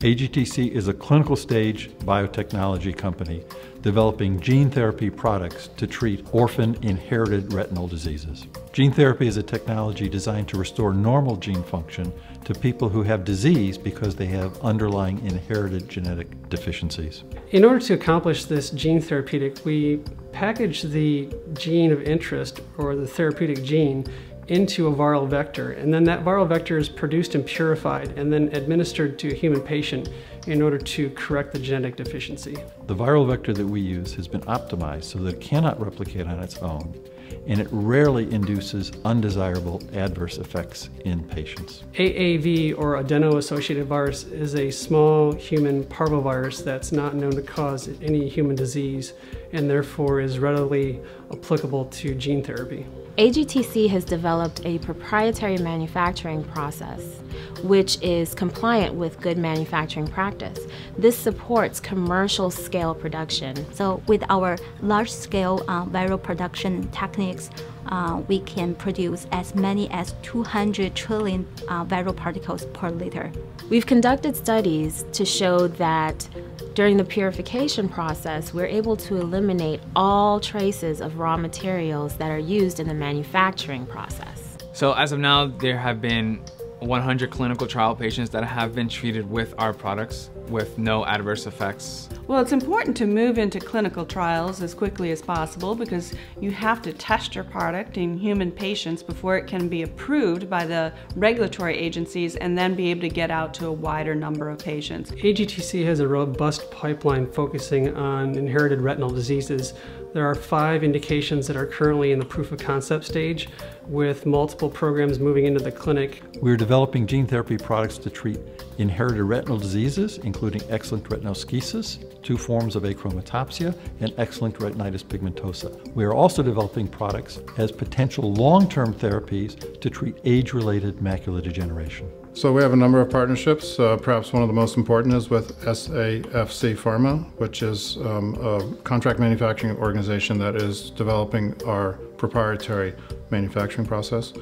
AGTC is a clinical stage biotechnology company developing gene therapy products to treat orphan inherited retinal diseases. Gene therapy is a technology designed to restore normal gene function to people who have disease because they have underlying inherited genetic deficiencies. In order to accomplish this gene therapeutic, we package the gene of interest or the therapeutic gene into a viral vector, and then that viral vector is produced and purified and then administered to a human patient in order to correct the genetic deficiency. The viral vector that we use has been optimized so that it cannot replicate on its own, and it rarely induces undesirable adverse effects in patients. AAV, or adeno-associated virus, is a small human parvovirus that's not known to cause any human disease and therefore is readily applicable to gene therapy. AGTC has developed a proprietary manufacturing process which is compliant with good manufacturing practice. This supports commercial scale production. So with our large scale uh, viral production techniques, uh, we can produce as many as 200 trillion uh, viral particles per liter. We've conducted studies to show that during the purification process, we're able to eliminate all traces of raw materials that are used in the manufacturing process. So as of now, there have been 100 clinical trial patients that have been treated with our products with no adverse effects. Well, it's important to move into clinical trials as quickly as possible because you have to test your product in human patients before it can be approved by the regulatory agencies and then be able to get out to a wider number of patients. AGTC has a robust pipeline focusing on inherited retinal diseases there are five indications that are currently in the proof of concept stage with multiple programs moving into the clinic. We're developing gene therapy products to treat inherited retinal diseases, including X-linked retinoschisis, two forms of achromatopsia, and X-linked retinitis pigmentosa. We are also developing products as potential long-term therapies to treat age-related macular degeneration. So we have a number of partnerships. Uh, perhaps one of the most important is with SAFC Pharma, which is um, a contract manufacturing organization that is developing our proprietary manufacturing process.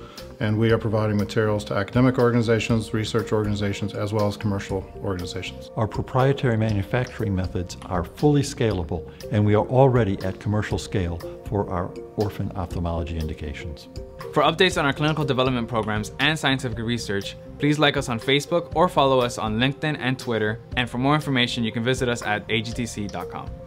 And we are providing materials to academic organizations, research organizations, as well as commercial organizations. Our proprietary manufacturing methods are fully scalable, and we are already at commercial scale for our orphan ophthalmology indications. For updates on our clinical development programs and scientific research, please like us on Facebook or follow us on LinkedIn and Twitter. And for more information, you can visit us at agtc.com.